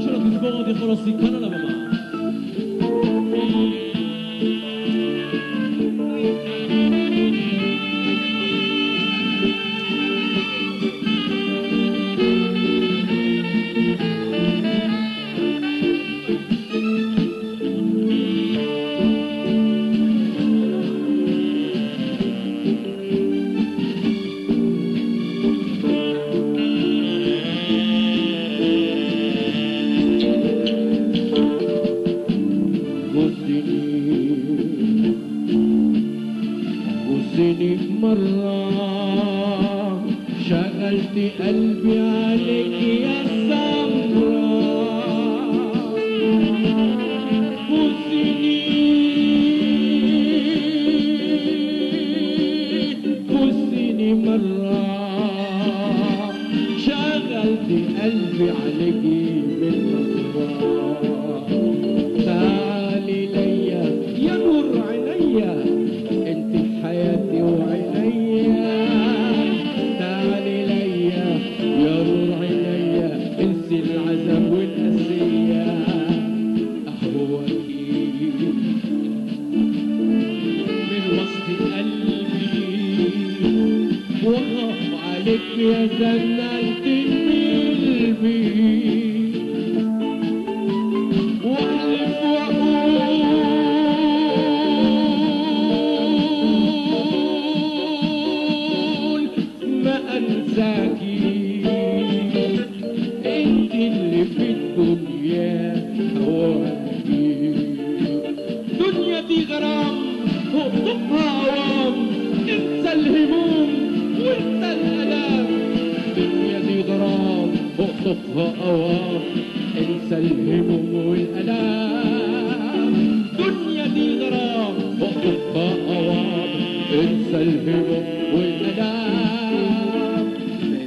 שלו תשבור עוד יכול להוסיף כאן עליו مرة شغلت قلبي عليك يا سمرة. قلبي عليك بالنظرة تعالي ليا يا نور عينيا. عليك يا زنانة قلبي الدنيا دي غرام وقطفها عوام انسى الهموم عوام انسى الهموم والالام دنيا دي غرام وقطفها عوام انسى الهموم والالام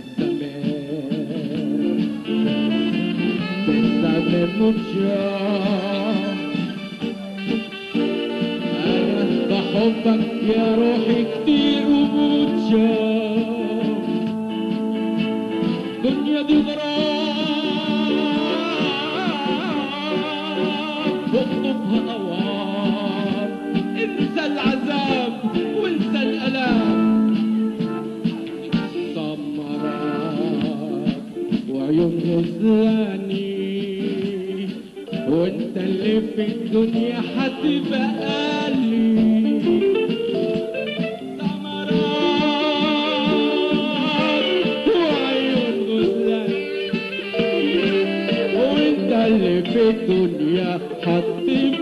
Bésame, bésame mucho أنا بحبك يا روحي كتير ومتشاف دنيا دي غرام واخطفها أوام انسى العذاب وانسى الألام. سمرات وعيون غزلاني وانت اللي في الدنيا هتبقى elbet dünya haddin